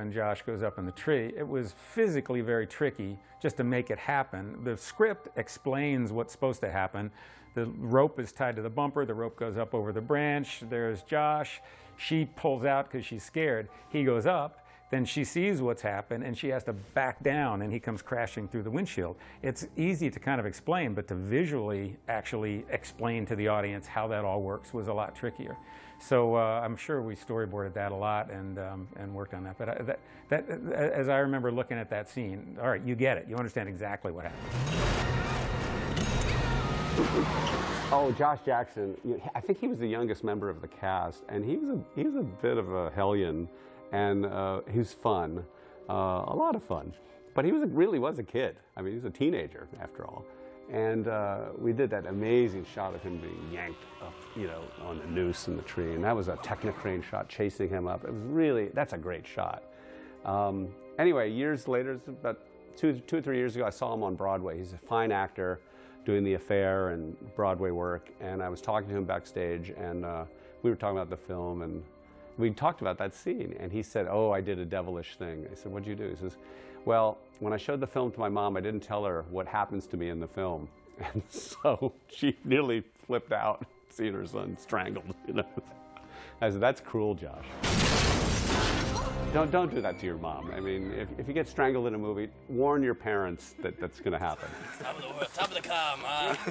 when Josh goes up in the tree. It was physically very tricky just to make it happen. The script explains what's supposed to happen. The rope is tied to the bumper, the rope goes up over the branch. There's Josh. She pulls out because she's scared. He goes up. Then she sees what's happened and she has to back down and he comes crashing through the windshield. It's easy to kind of explain, but to visually actually explain to the audience how that all works was a lot trickier. So uh, I'm sure we storyboarded that a lot and, um, and worked on that. But uh, that, that, as I remember looking at that scene, all right, you get it. You understand exactly what happened. Oh, Josh Jackson. I think he was the youngest member of the cast, and he was a, he was a bit of a hellion, and uh, he was fun, uh, a lot of fun. But he was a, really was a kid. I mean, he was a teenager after all. And uh, we did that amazing shot of him being yanked up, you know, on the noose in the tree. And that was a Technocrane shot chasing him up. It was really, that's a great shot. Um, anyway, years later, about two, two or three years ago, I saw him on Broadway. He's a fine actor doing The Affair and Broadway work. And I was talking to him backstage, and uh, we were talking about the film, and we talked about that scene. And he said, Oh, I did a devilish thing. I said, What'd you do? He says, Well, when I showed the film to my mom, I didn't tell her what happens to me in the film. And so she nearly flipped out seeing her son strangled. You know? I said, That's cruel, Josh. Don't, don't do that to your mom. I mean, if, if you get strangled in a movie, warn your parents that that's going to happen. Top of the world, top of the huh?